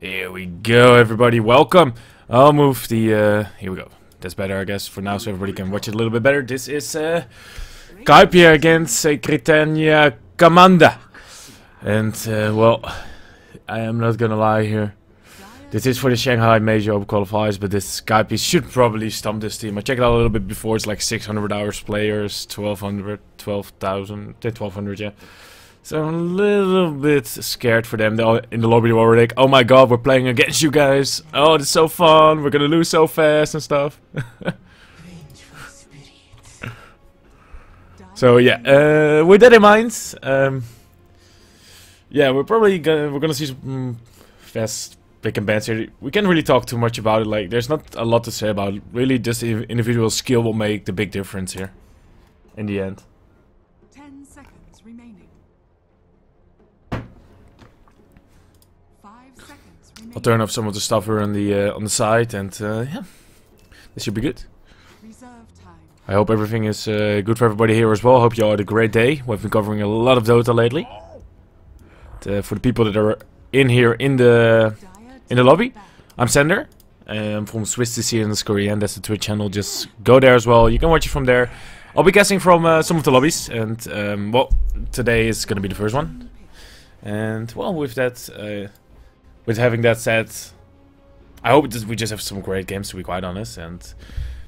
Here we go, everybody. Welcome. I'll move the. Uh, here we go. That's better, I guess, for now, so everybody can watch it a little bit better. This is uh, Kaipi against uh, Sekretnaya Kamanda. And, uh, well, I am not gonna lie here. This is for the Shanghai Major Open Qualifiers, but this Kaipi should probably stump this team. I checked out a little bit before. It's like 600 hours players, 1200, 12,000, 1200, yeah. So I'm a little bit scared for them. They're in the lobby they were like, oh my god, we're playing against you guys. Oh, it's so fun. We're gonna lose so fast and stuff. so yeah, uh, with that in mind, um, yeah, we're probably gonna we're gonna see some mm, fast pick and bans here. We can't really talk too much about it. Like, there's not a lot to say about it. Really, just individual skill will make the big difference here, in the end. Ten seconds remaining. Five seconds remaining. I'll turn off some of the stuff here on the uh, on the side, and uh, yeah, this should be good. I hope everything is uh, good for everybody here as well. Hope you all had a great day. We've been covering a lot of Dota lately. Uh, for the people that are in here in the in the lobby. I'm Sander. I'm from Swiss DC and Korean. That's the Twitch channel. Just go there as well. You can watch it from there. I'll be guessing from uh, some of the lobbies, and um, well, today is gonna be the first one. And well, with that, uh, with having that said, I hope that we just have some great games to be quite honest, and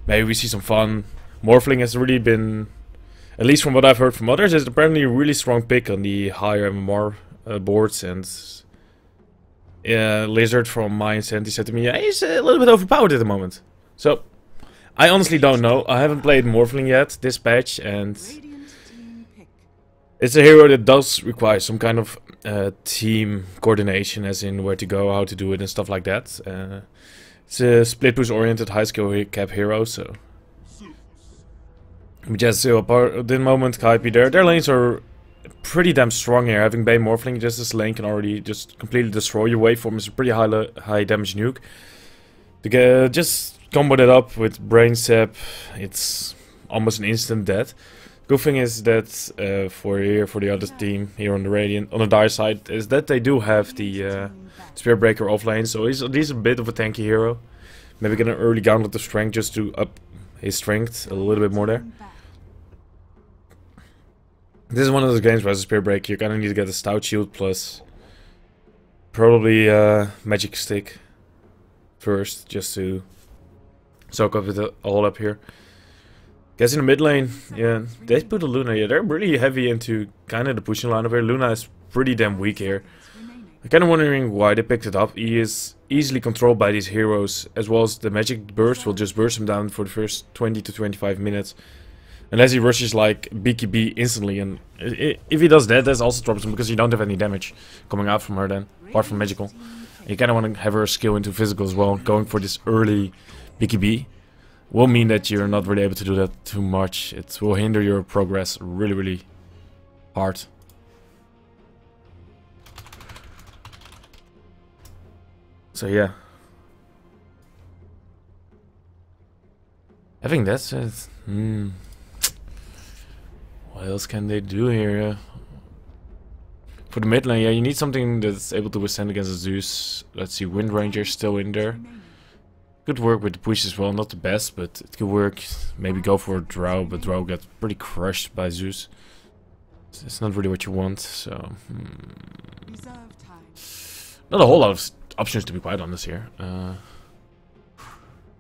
maybe we see some fun. Morphling has really been, at least from what I've heard from others, is apparently a really strong pick on the higher MMR uh, boards. And uh, Lizard from My Insanity said to me, yeah, he's a little bit overpowered at the moment. So I honestly don't know. I haven't played Morphling yet this patch, and. It's a hero that does require some kind of uh, team coordination, as in where to go, how to do it, and stuff like that. Uh, it's a split push oriented high skill cap hero, so. So apart at the moment, Kaipi there. Their lanes are pretty damn strong here. Having Bane Morphling just as lane can already just completely destroy your waveform. It's a pretty high high damage nuke. To get, just combo that up with Brain Sap, it's almost an instant death. Good thing is that uh, for here for the other team here on the Radiant on the Dire side is that they do have the uh, Spirit Breaker offlane, so he's at least a bit of a tanky hero. Maybe get an early gauntlet of strength just to up his strength a little bit more there. This is one of those games where as a Spirit Breaker you kind of need to get a Stout Shield plus probably uh, Magic Stick first just to soak up it all up here. Guess in the mid lane, yeah, they put a Luna here. They're really heavy into kind of the pushing line over. Luna is pretty damn weak here. I'm kind of wondering why they picked it up. He is easily controlled by these heroes, as well as the magic burst will just burst him down for the first 20 to 25 minutes. Unless he rushes like BKB instantly, and if he does that, that's also troublesome because you don't have any damage coming out from her then, apart from magical. You kind of want to have her skill into physical as well. Going for this early BKB will mean that you're not really able to do that too much. It will hinder your progress really, really hard. So yeah. I think that's it. Hmm. What else can they do here? For the mid lane, yeah, you need something that's able to withstand against Zeus. Let's see, Wind Ranger still in there. Could work with the push as well, not the best, but it could work. Maybe go for a Drow, but Drow got pretty crushed by Zeus. It's- It's not really what you want, so... hmm. Not a whole lot of options to be quite honest here. Uh,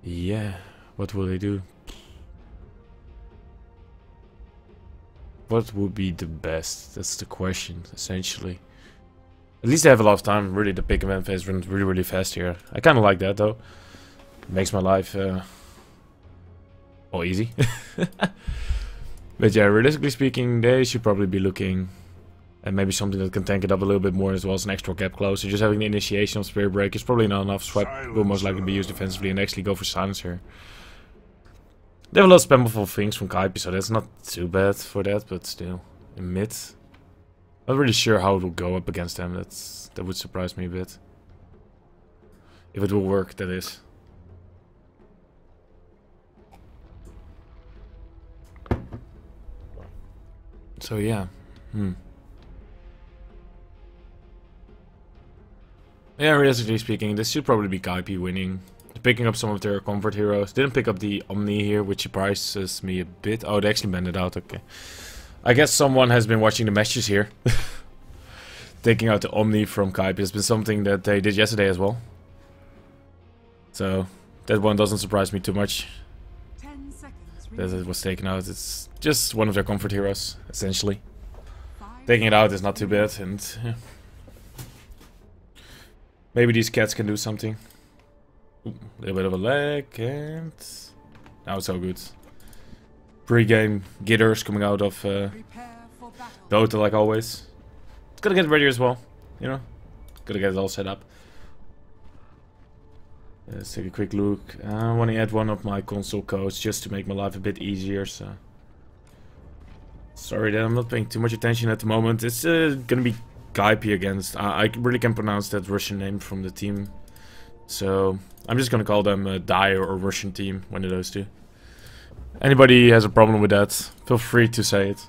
yeah, what will they do? What would be the best? That's the question, essentially. At least they have a lot of time. Really, the pick event phase runs really, really fast here. I kind of like that, though. Makes my life, uh, all easy. but yeah, realistically speaking, they should probably be looking and maybe something that can tank it up a little bit more as well as an extra gap close. So just having the initiation of Spirit Break is probably not enough. Swipe will most likely be used defensively and actually go for Silencer. They have a lot of spammable things from Kaipi, so that's not too bad for that, but still. In mid. Not really sure how it will go up against them. That's That would surprise me a bit. If it will work, that is. So yeah. Hmm. Yeah, realistically speaking, this should probably be Kaipi winning. Picking up some of their comfort heroes. Didn't pick up the Omni here, which surprises me a bit. Oh, they actually banned it out, okay. I guess someone has been watching the matches here. Taking out the Omni from Kaipi has been something that they did yesterday as well. So, that one doesn't surprise me too much. That it was taken out. It's just one of their comfort heroes, essentially. Taking it out is not too bad, and yeah. maybe these cats can do something. A little bit of a lag, and now it's all good. Pre-game gitters coming out of uh. Dota like always. It's gotta get ready as well, you know. Gotta get it all set up. Let's take a quick look. I want to add one of my console codes just to make my life a bit easier. So sorry that I'm not paying too much attention at the moment. It's uh, gonna be Kaipi against. I, I really can pronounce that Russian name from the team, so I'm just gonna call them uh, Dire or Russian team. One of those two. Anybody has a problem with that? Feel free to say it.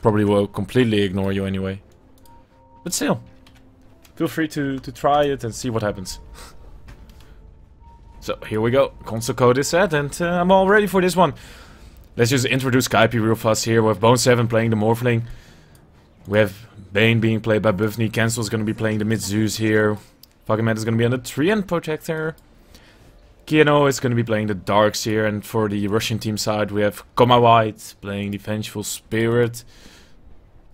Probably will completely ignore you anyway. But still, feel free to to try it and see what happens. So here we go. Console code is set, and uh, I'm all ready for this one. Let's just introduce Skype real fast here. We have Bone 7 playing the Morphling. We have Bane being played by Buffney. Cancel is going to be playing the mid Zeus here. Fucking Man is going to be on the Treant Protector. Kiano is going to be playing the Darks here. And for the Russian team side, we have Koma White playing the Vengeful Spirit.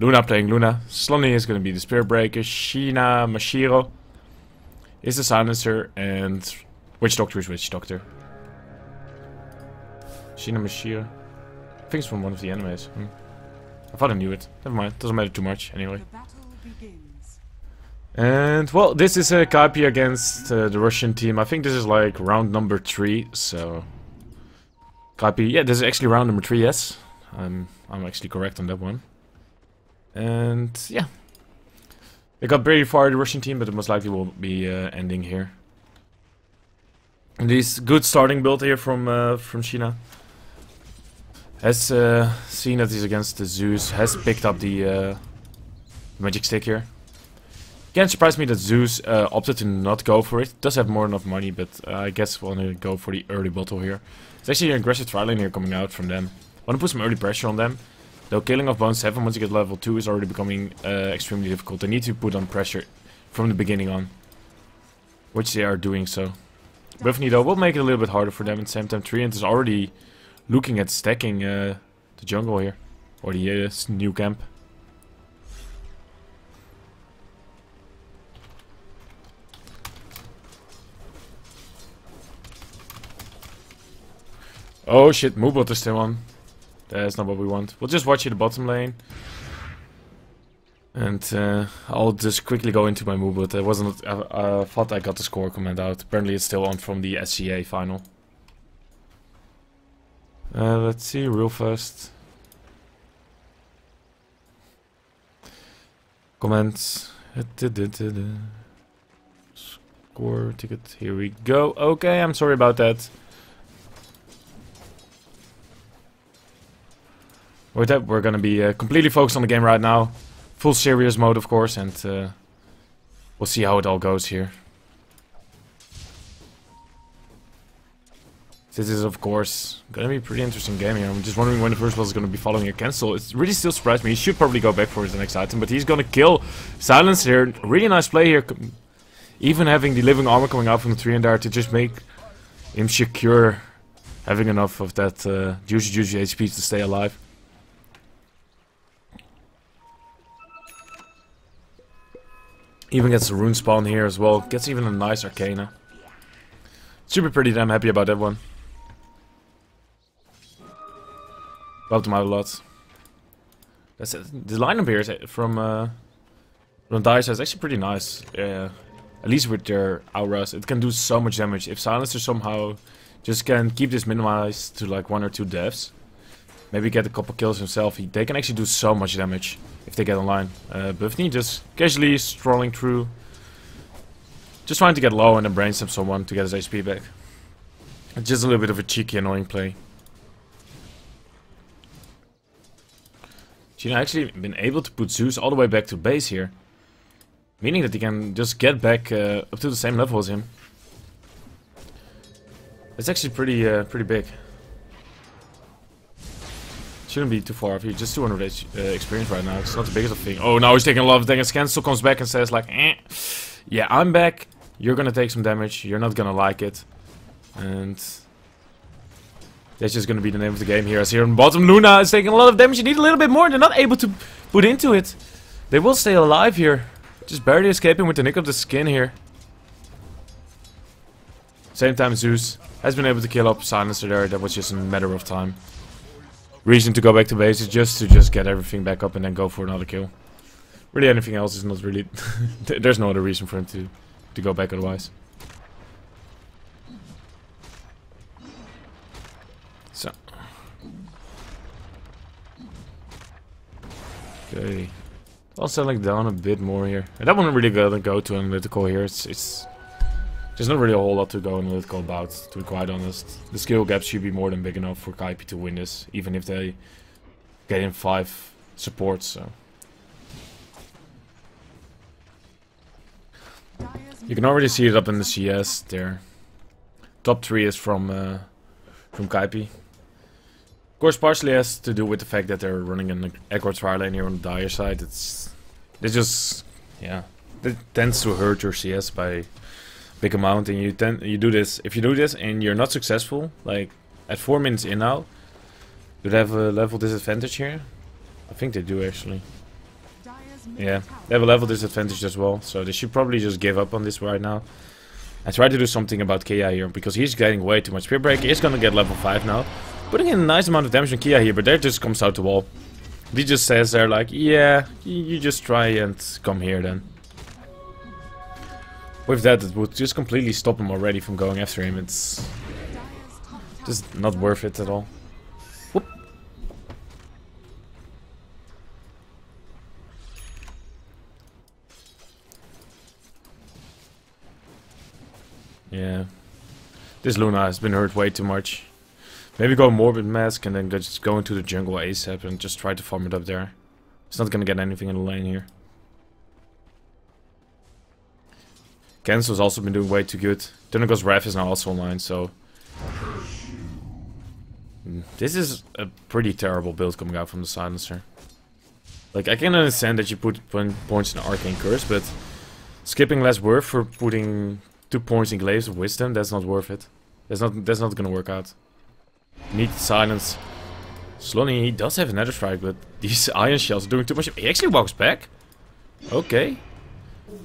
Luna playing Luna. Slonny is going to be the Spirit Breaker. Sheena Mashiro is the Silencer. And Witch Doctor is Witch Doctor. Sheena Mashiro. I think it's from one of the animes. Hmm. I thought I knew it. Never mind. Doesn't matter too much anyway. The battle begins. And well, this is a uh, Kaipi against uh, the Russian team. I think this is like round number three. So Kaipi, yeah, this is actually round number three. Yes, I'm I'm actually correct on that one. And yeah, they got very far the Russian team, but it most likely will be uh, ending here. This good starting build here from uh, from Sheena. Has uh, seen that he's against the Zeus. Has picked up the uh, magic stick here. Can't surprise me that Zeus uh, opted to not go for it. Does have more enough money, but uh, I guess want to go for the early bottle here. It's actually an aggressive trial here coming out from them. Want to put some early pressure on them. Though killing off Bone 7 once you get level 2 is already becoming uh, extremely difficult. They need to put on pressure from the beginning on. Which they are doing so. Though will make it a little bit harder for them at the same time. Treant is already looking at stacking uh, the jungle here. Or the uh, new camp. Oh shit, Moobot is still on. That's not what we want. We'll just watch you the bottom lane. And uh, I'll just quickly go into my Moobot. I wasn't. I, I thought I got the score comment out. Apparently it's still on from the SCA final. Uh, let's see, real fast. Comments. Score ticket. Here we go. Okay, I'm sorry about that. With that, we're gonna be uh, completely focused on the game right now. Full serious mode, of course, and uh, we'll see how it all goes here. This is, of course, gonna be a pretty interesting game here. I'm just wondering when the first boss is gonna be following a cancel. It really still surprised me. He should probably go back for his next item, but he's gonna kill Silence here. Really nice play here. Even having the living armor coming out from the tree and there to just make him secure having enough of that uh, juicy juicy HP to stay alive. Even gets the rune spawn here as well. Gets even a nice arcana. Super pretty damn happy about that one. Helped him out a lot. That's it. The lineup here is uh, from uh, from Dice is actually pretty nice. Yeah, at least with their auras, it can do so much damage. If Silencer somehow just can keep this minimized to like one or two deaths, maybe get a couple kills himself, he, they can actually do so much damage if they get online. Uh, Buffney just casually strolling through, just trying to get low and then brainstorm someone to get his HP back. It's just a little bit of a cheeky, annoying play. Gina actually been able to put Zeus all the way back to base here. Meaning that he can just get back uh, up to the same level as him. It's actually pretty uh, pretty big. Shouldn't be too far off. He's just 200 uh, experience right now. It's not the biggest of thing. Oh, now he's taking a lot of damage. Cancel comes back and says like, eh. Yeah, I'm back. You're gonna take some damage. You're not gonna like it. And... That's just gonna be the name of the game here. As here on bottom, Luna is taking a lot of damage. You need a little bit more. They're not able to put into it. They will stay alive here. Just barely escaping with the nick of the skin here. Same time, Zeus has been able to kill up Silencer there. That was just a matter of time. Reason to go back to base is just to just get everything back up and then go for another kill. Really, anything else is not really... There's no other reason for him to, to go back otherwise. So. Okay. I'll select down a bit more here. That one really gonna go to analytical here. It's it's there's not really a whole lot to go analytical about, to be quite honest. The skill gap should be more than big enough for Kaipi to win this, even if they get in five supports, so. You can already see it up in the CS there. Top three is from uh, from Kaipi. Of course, partially has to do with the fact that they're running an aggro trial here on the Dire side. It's they just yeah, it tends to hurt your CS by big amount, and you tend you do this. If you do this and you're not successful, like at four minutes in now, you have a level disadvantage here. I think they do actually. Yeah, they have a level disadvantage as well, so they should probably just give up on this right now. I try to do something about Kia here, because he's getting way too much spear break. He's gonna get level 5 now. Putting in a nice amount of damage on Kia here, but there just comes out the wall. He just says they're like, yeah, you just try and come here then. With that, it would just completely stop him already from going after him. It's just not worth it at all. Whoop. Yeah. This Luna has been hurt way too much. Maybe go Morbid Mask and then just go into the jungle ASAP and just try to farm it up there. It's not gonna get anything in the lane here. Kenzo's also been doing way too good. Thundergod's Wrath is now also online, so... This is a pretty terrible build coming out from the Silencer. Like, I can understand that you put points in Arcane Curse, but... Skipping Last Word for putting two points in Glaives of Wisdom, that's not worth it. That's not that's not gonna work out. Need silence. Slonny, he does have another strike, but these iron shells are doing too much. He actually walks back. Okay.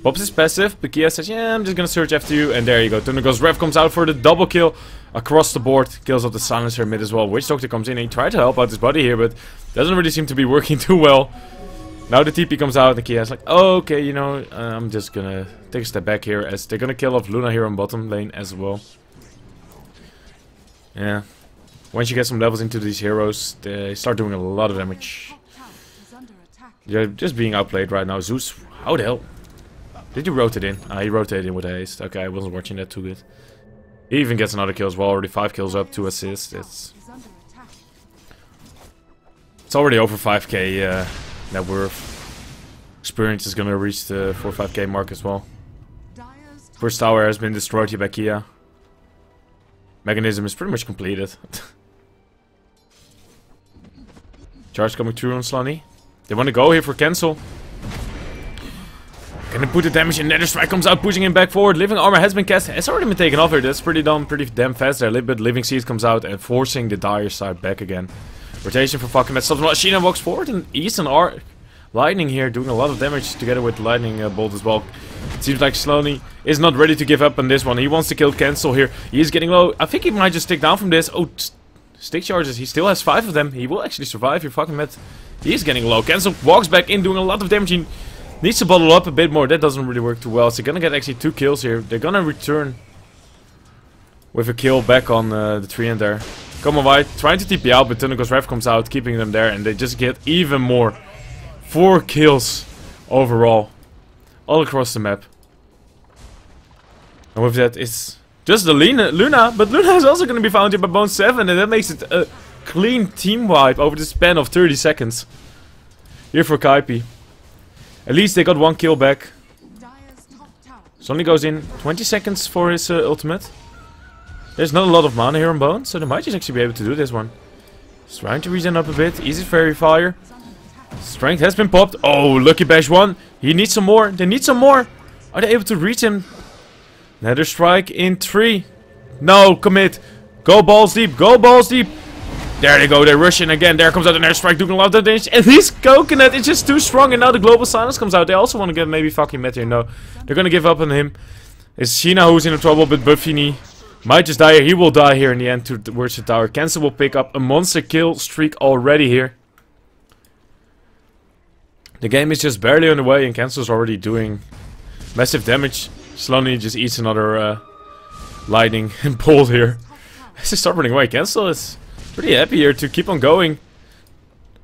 Pops his passive, Pakia says, yeah, I'm just gonna search after you, and there you go. Thundergod's Wrath comes out for the double kill across the board, kills off the Silencer mid as well. Witch Doctor comes in and he tried to help out his buddy here, but doesn't really seem to be working too well. Now the TP comes out and Kia's like, oh, okay, you know, uh, I'm just gonna take a step back here as they're gonna kill off Luna here on bottom lane as well. Yeah. Once you get some levels into these heroes, they start doing a lot of damage. You're just being outplayed right now. Zeus, how the hell? Did you rotate in? Ah, he rotated in with haste. Okay, I wasn't watching that too good. He even gets another kill as well. Already 5 kills up, 2 assists. It's, it's already over 5k uh, net worth. Experience is gonna reach the 4-5k mark as well. First tower has been destroyed here by Kia. Mechanism is pretty much completed. Charge coming through on Slunny. They want to go here for cancel. Can they put the damage in? Nether Strike comes out, pushing him back forward. Living Armor has been cast. It's already been taken off here. That's pretty dumb, pretty damn fast there. A little bit Living Seed comes out and forcing the Dire side back again. Rotation for fucking Met Stops. Sheena walks forward and Easton Arc. Lightning here doing a lot of damage together with Lightning uh, Bolt as well. It seems like Slonny is not ready to give up on this one. He wants to kill Cancel here. He is getting low. I think he might just stick down from this. Oh, stick charges. He still has five of them. He will actually survive your fucking met. He is getting low. Cancel walks back in doing a lot of damage. He needs to bottle up a bit more. That doesn't really work too well. So they're gonna get actually two kills here. They're gonna return with a kill back on uh, the tree in there. Come on, White. Trying to TP out, but Thundergod's Wrath comes out, keeping them there. And they just get even more. Four kills overall. All across the map. And with that, it's just the Luna, Luna but Luna is also to be found here by Bone 7, and that makes it a clean team wipe over the span of 30 seconds. Here for Kaipi. At least they got one kill back. Sonny goes in 20 seconds for his uh, ultimate. There's not a lot of mana here on Bone, so they might just actually be able to do this one. He's trying to regen up a bit. Easy fairy fire. Strength has been popped. Oh, Lucky Bash one. He needs some more. They need some more. Are they able to reach him? Nether Strike in three. No, commit. Go balls deep. Go balls deep. There they go. They're rushing again. There comes out an airstrike, Strike doing a lot of damage. And this Coconut is just too strong. And now the Global Silence comes out. They also want to get maybe fucking Met here. No, they're to give up on him. It's Sheena who's in trouble, but Buffini might just die. He will die here in the end towards the tower. Cancel will pick up a monster kill streak already here. The game is just barely on the way and Cancel's already doing massive damage. Slowly just eats another uh, lightning and bolt here. As they start running away, Cancel is pretty happy here to keep on going.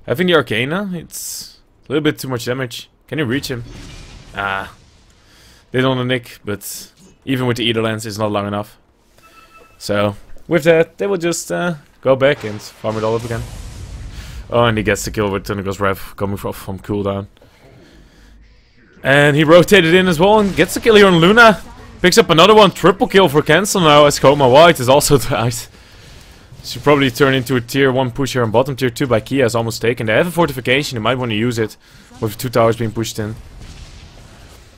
Having the Arcana, it's a little bit too much damage. Can you reach him? Ah. They don't know Nick, but even with the Ether Lens, it's not long enough. So, with that, they will just uh, go back and farm it all up again. Oh, and he gets the kill with Thundergod's Wrath coming from, from cooldown. And he rotated in as well and gets the kill here on Luna. Picks up another one, triple kill for Cancel now as Coma White is also died. Should probably turn into a tier 1 pusher on bottom tier 2 by Kia is almost taken. They have a fortification, they might want to use it with two towers being pushed in.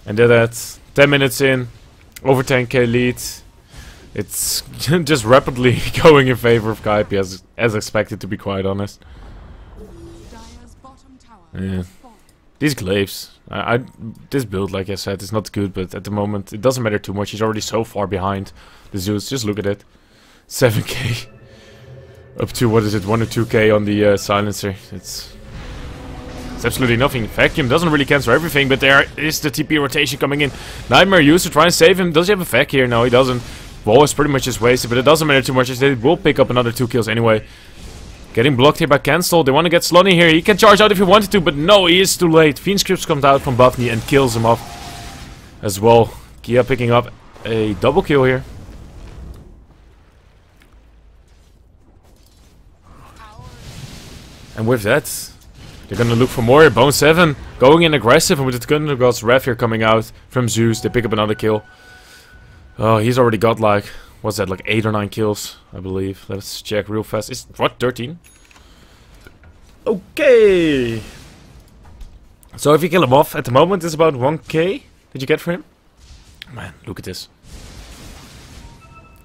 And they're at 10 minutes in, over 10k lead. It's just rapidly going in favor of Kaipi as, as expected to be quite honest. Yeah. These glaives. I, I this build, like I said, is not good, but at the moment it doesn't matter too much. He's already so far behind the Zeus. Just look at it, 7k up to what is it, 1 or 2k on the uh, silencer. It's it's absolutely nothing. Vacuum doesn't really cancel everything, but there is the TP rotation coming in. Nightmare used to try and save him. Does he have a vac here? No, he doesn't. Wall is pretty much just wasted, but it doesn't matter too much as they will pick up another two kills anyway. Getting blocked here by Cancel. They want to get Slonny here. He can charge out if he wanted to, but no, he is too late. Fiend's Grips comes out from Buffney and kills him off as well. Kia picking up a double kill here. And with that, they're gonna look for more. Bone 7 going in aggressive, and with the Thundergod's Wrath here coming out from Zeus, they pick up another kill. Oh, he's already got like, what's that, like 8 or 9 kills, I believe. Let's check real fast. Is what, 13? Okay. So if you kill him off, at the moment it's about 1k. Did you get for him? Man, look at this.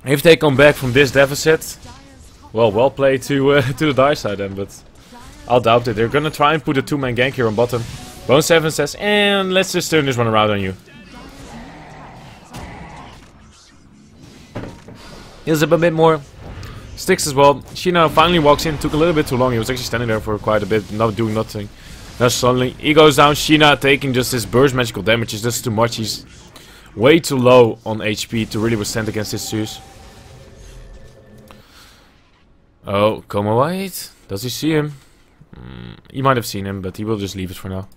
If they come back from this deficit, well, well played to uh, to the die side then, but I'll doubt it. They're gonna try and put a two-man gank here on bottom. Bone 7 says, and let's just turn this one around on you. Heals up a bit more. Sticks as well. Sheena finally walks in. Took a little bit too long. He was actually standing there for quite a bit, not doing nothing. Now suddenly he goes down. Sheena taking just his burst magical damage is just too much. He's way too low on HP to really withstand against this Zeus. Oh, Coma White. Does he see him? Mm, he might have seen him, but he will just leave it for now.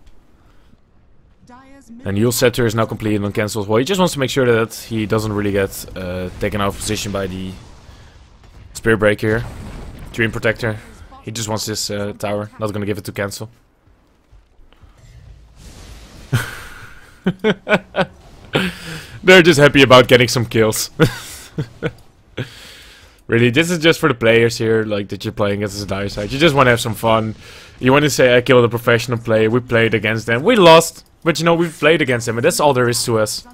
And middle Yule Scepter is now completed on cancel as well. He just wants to make sure that he doesn't really get uh, taken out of position by the Spirit Breaker, Treant Protector. He just wants this uh, tower. Not gonna give it to cancel. They're just happy about getting some kills. really, this is just for the players here, like that you're playing against the dire side. You just want to have some fun. You want to say, I killed a professional player. We played against them. We lost, but you know we've played against them, and that's all there is to us,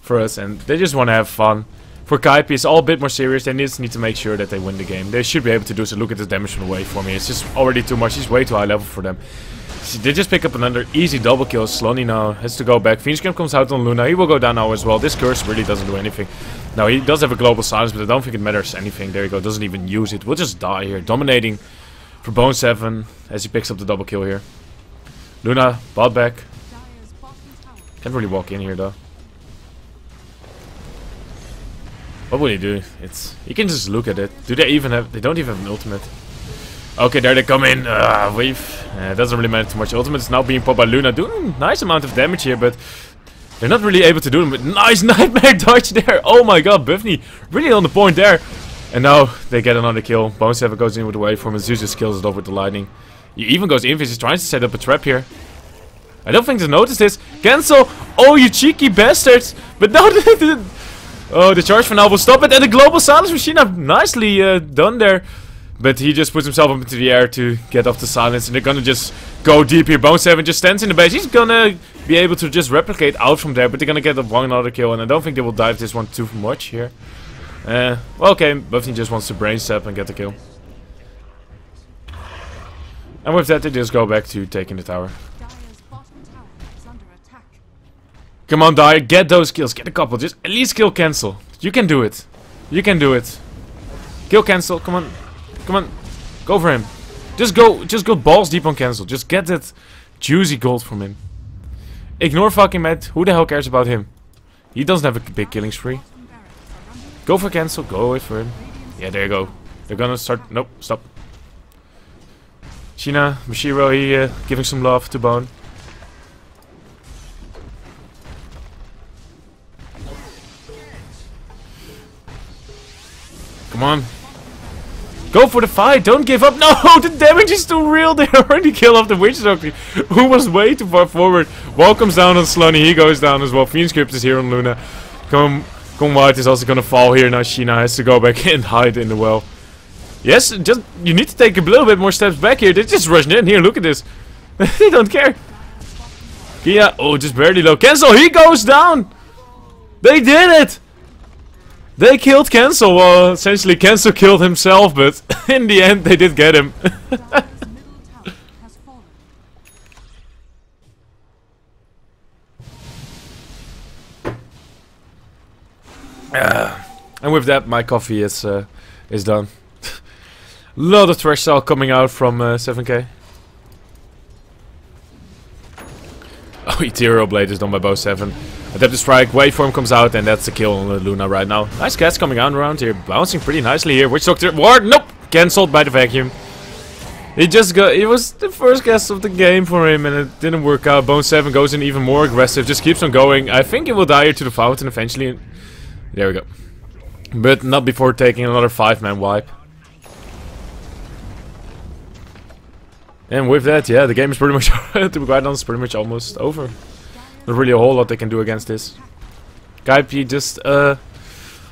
for us. And they just want to have fun. For Kaipi, it's all a bit more serious. They just need to make sure that they win the game. They should be able to do so. Look at the damage from the wave for me. It's just already too much. He's way too high level for them. See, They just pick up another easy double kill. Slonny now has to go back. Phoenix Camp comes out on Luna. He will go down now as well. This curse really doesn't do anything. Now he does have a global silence, but I don't think it matters anything. There you go. Doesn't even use it. We'll just die here. Dominating for Bone 7 as he picks up the double kill here. Luna, bot back. Can't really walk in here though. What would he do? It's you can just look at it. Do they even have? They don't even have an ultimate. Okay, there they come in. Uh, wave. Uh, it doesn't really matter too much. Ultimate is now being popped by Luna, doing nice amount of damage here, but they're not really able to do. But nice nightmare dodge there. Oh my god, Buffney really on the point there. And now they get another kill. Bone Seven goes in with the waveform and Zeus just kills it off with the lightning. He even goes in. He's trying to set up a trap here. I don't think they noticed this. Cancel! Oh, you cheeky bastards! But no. Oh, the charge for now will stop it. And the global silence machine, have nicely uh, done there. But he just puts himself up into the air to get off the silence. And they're gonna just go deep here. Bone 7 just stands in the base. He's gonna be able to just replicate out from there. But they're gonna get one another kill. And I don't think they will dive this one too much here. Uh, well, okay. Buffy just wants to brain step and get the kill. And with that, they just go back to taking the tower. Dire's bottom tower is under attack. Come on, Dire, get those kills. Get a couple. Just at least kill cancel. You can do it. You can do it. Kill cancel. Come on. Come on. Go for him. Just go just go balls deep on cancel. Just get that juicy gold from him. Ignore fucking Matt. Who the hell cares about him? He doesn't have a big killing spree. Go for cancel. Go away for him. Yeah, there you go. They're gonna start. Nope, stop. Sheena, Mashiro, he uh, giving some love to Bone. Come on. Go for the fight. Don't give up. No, the damage is too real. They already kill off the Witch Doctor, who was way too far forward. Wall comes down on Slunny. He goes down as well. Fiend's Grip is here on Luna. Come, Come White is also gonna fall here. Now Sheena has to go back and hide in the well. Yes, just you need to take a little bit more steps back here. They're just rushing in. Here, look at this. they don't care. Kia, oh, just barely low. Cancel, he goes down. They did it. They killed Cancel. Well, essentially, Cancel killed himself, but in the end, they did get him. Fallen. and with that, my coffee is uh, is done. Lot of trash cell coming out from uh, 7k. Oh, Ethereal Blade is done by Bone 7. Adaptive Strike, Waveform comes out, and that's the kill on Luna right now. Nice cats coming out around here, bouncing pretty nicely here. Witch Doctor, Ward, nope! Cancelled by the vacuum. He just got, it was the first cast of the game for him, and it didn't work out. Bone 7 goes in even more aggressive, just keeps on going. I think it will die here to the fountain eventually. There we go. But not before taking another 5-man wipe. And with that, yeah, the game is pretty much, to be quite honest, pretty much almost over. Not really a whole lot they can do against this. Kaipi just uh,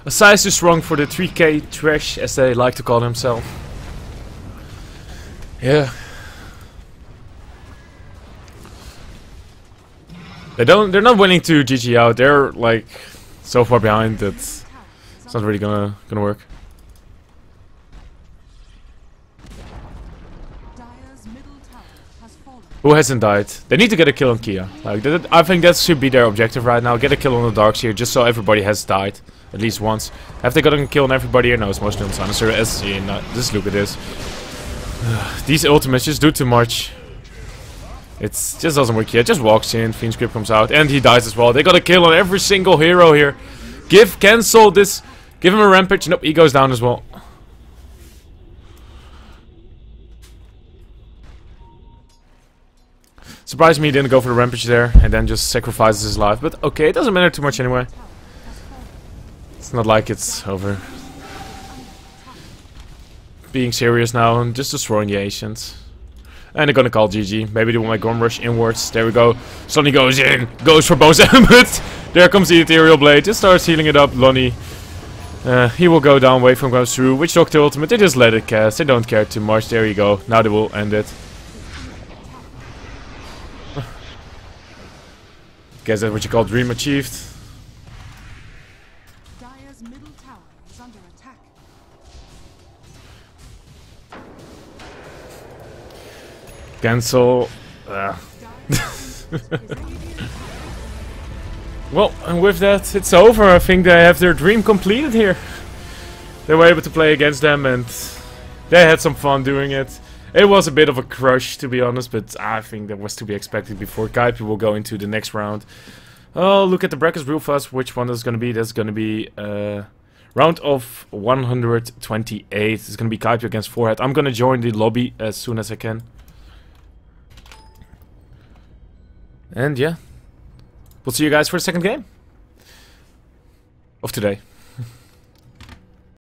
a size too strong for the 3k trash, as they like to call themselves. Yeah. They don't. They're not willing to GG out. They're like so far behind that it's not really gonna gonna work. Who hasn't died? They need to get a kill on Kia. Like that, I think that should be their objective right now. Get a kill on the Darks here, just so everybody has died at least once. Have they gotten a kill on everybody here? No, it's mostly on Silencer. As you uh, know, just look at this. These ultimates just do too much. It just doesn't work here. Just walks in, Fiend's Grip comes out, and he dies as well. They got a kill on every single hero here. Give cancel this. Give him a rampage. Nope, he goes down as well. Surprised me he didn't go for the rampage there and then just sacrifices his life. But okay, it doesn't matter too much anyway. It's not like it's over. Being serious now and just destroying the Asians. And they're gonna call GG. Maybe they will make Gorm Rush inwards. There we go. Sonny goes in. Goes for both but there comes the Ethereal Blade. Just starts healing it up. Lonnie. Uh, he will go down. Waveform goes through. Witch Doctor Ultimate. They just let it cast. They don't care too much. There you go. Now they will end it. Guess that's what you call dream achieved. Dire's middle tower is under attack. Cancel. Uh, immediate well, and with that, it's over. I think they have their dream completed here. They were able to play against them and they had some fun doing it. It was a bit of a crush, to be honest, but I think that was to be expected before Kaipi will go into the next round. Oh, look at the brackets real fast. Which one is going to be? That's going to be uh, round of 128. It's going to be Kaipi against Forehead. I'm going to join the lobby as soon as I can. And yeah, we'll see you guys for the second game of today.